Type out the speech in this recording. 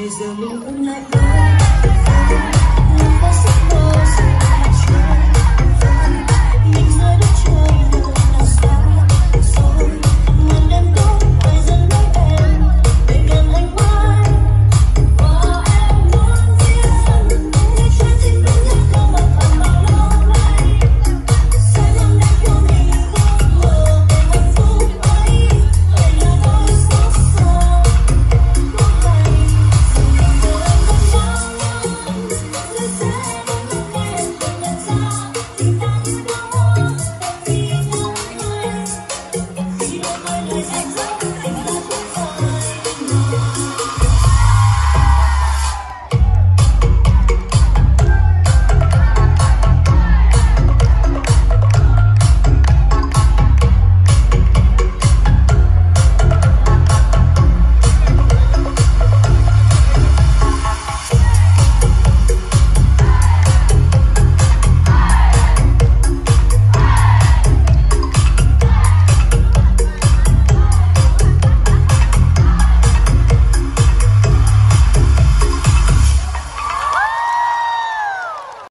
bây giờ mình cũng lại ơi